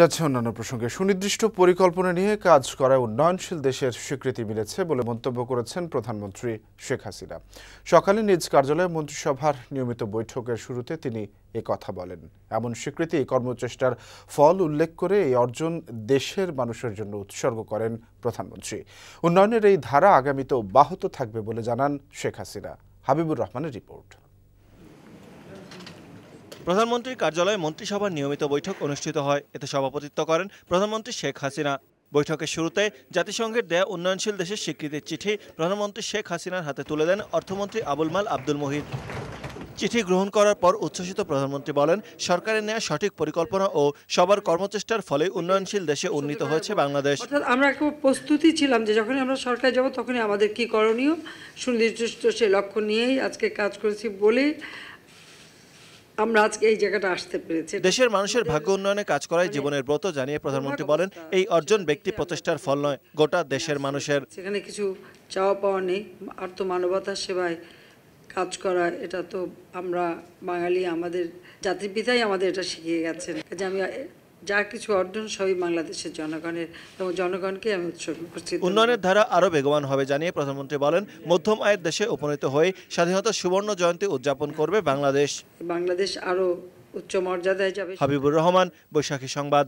যাচ্ছে অন্যান্য প্রসঙ্গে। সুনির্দিষ্ট পরিকল্পনা নিয়ে কাজ করায় উন্নয়নশীল দেশের স্বীকৃতি মিলেছে বলে মন্তব্য করেছেন প্রধানমন্ত্রী শেখ হাসিনা। সকালে নিজ কার্যালয়ে মন্ত্রিসভার নিয়মিত বৈঠকের শুরুতে তিনি কথা বলেন। এমন স্বীকৃতি কর্মচেষ্টার ফল উল্লেখ করে এই অর্জন দেশের মানুষের জন্য উৎসর্গ করেন প্রধানমন্ত্রী। উন্নয়নের এই ধারা আগামীতে অব্যাহত থাকবে বলে জানান শেখ হাসিনা। হাবিবুর রহমানের রিপোর্ট। প্রধানমন্ত্রীর কার্যালয়ে মন্ত্রিসভার নিয়মিত বৈঠক অনুষ্ঠিত হয়। এতে সভাপতিত্ব করেন প্রধানমন্ত্রী শেখ হাসিনা। বৈঠকের শুরুতে জাতিসংঘের দেয়া উন্নয়নশীল দেশের স্বীকৃতির চিঠি প্রধানমন্ত্রী শেখ হাসিনার হাতে তুলে দেন অর্থমন্ত্রী আবুল মাল আব্দুল মহিদ চিঠি গ্রহণ করার পর উচ্ছ্বসিত প্রধানমন্ত্রী বলেন, সরকারের নেয়া সঠিক পরিকল্পনা ও সবার কর্মচেষ্টার ফলে উন্নয়নশীল দেশে উন্নীত হয়েছে বাংলাদেশ। আমরা একটা প্রস্তুতি ছিলাম যে যখনই আমরা সরকার যাব তখনই আমাদের কি করণীয়, সুনির্দিষ্ট সে লক্ষ্য নিয়েই আজকে কাজ করেছি বলে আমরা আজকে এই জায়গাটা আসতে পেরেছি। দেশের মানুষের ভাগ্য উন্নয়নে কাজ করাই জীবনের ব্রত জানিয়ে প্রধানমন্ত্রী বলেন এই অর্জন ব্যক্তি প্রচেষ্টার ফল নয় গোটা দেশের মানুষের। সেখানে কিছু চাওয়া পাওয়া নেই আর্থ মানবতার সেবায় কাজ করা এটা তো আমরা বাঙালি আমাদের জাতির পিতাই আমাদের এটা শিখিয়ে গেছেন। যে আমি যা কিছু অর্জন সবই বাংলাদেশের জনগণের এবং জনগণকে আমি উৎসর্গ করছি। উন্নয়নের ধারা আরও বেগবান হবে জানিয়ে প্রধানমন্ত্রী বলেন মধ্যম আয়ের দেশে উপনীত হয়ে স্বাধীনতা সুবর্ণ জয়ন্তী উদযাপন করবে বাংলাদেশ। বাংলাদেশ আরও উচ্চ মর্যাদায় যাবে। হাবিবুর রহমান বৈশাখী সংবাদ।